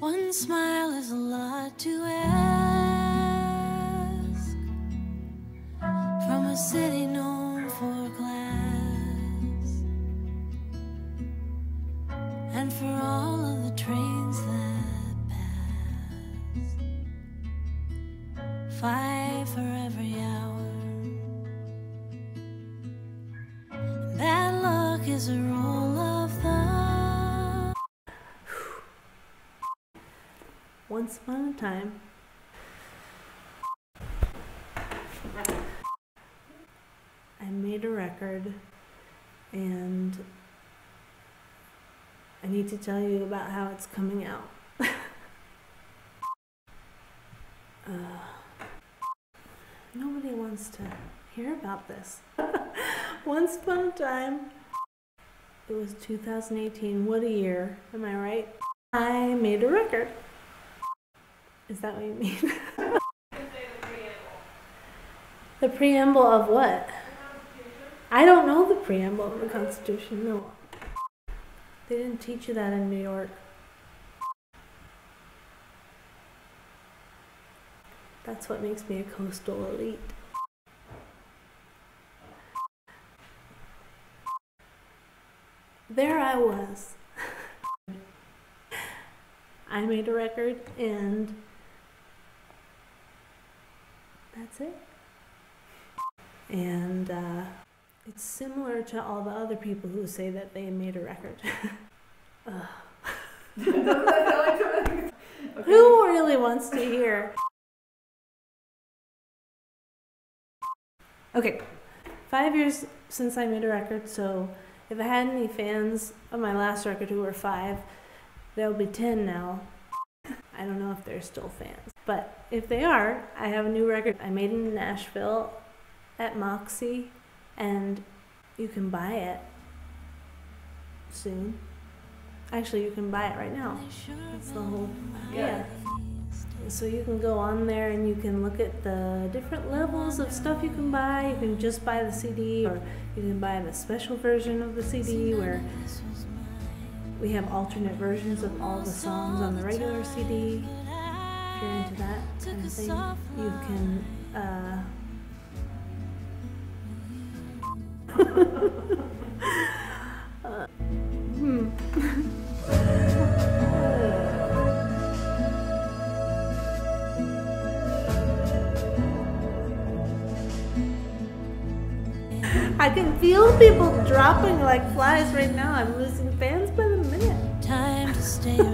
One smile is a lot to ask from a city known for class and for all of the trains that pass. Five for every hour. Bad luck is a roll Once upon a time, I made a record and I need to tell you about how it's coming out. uh, nobody wants to hear about this. Once upon a time, it was 2018. What a year, am I right? I made a record. Is that what you mean? the preamble of what? I don't know the preamble of the Constitution, no. They didn't teach you that in New York. That's what makes me a coastal elite. There I was. I made a record and that's it. And uh, it's similar to all the other people who say that they made a record. Ugh. Who really wants to hear? Okay, five years since I made a record, so if I had any fans of my last record who were five, there'll be ten now. I don't know if they're still fans, but if they are, I have a new record I made in Nashville at Moxie, and you can buy it soon. Actually, you can buy it right now. That's the whole yeah. So you can go on there and you can look at the different levels of stuff you can buy. You can just buy the CD, or you can buy the special version of the CD where we have alternate versions of all the songs on the regular CD. If you're into that kind of thing, you can. Uh, hmm. I can feel people dropping like flies right now. I'm losing fans stay we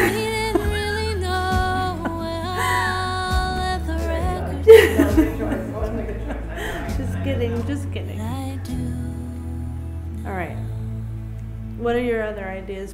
didn't really know when I let the record Just kidding, just kidding. All right. What are your other ideas?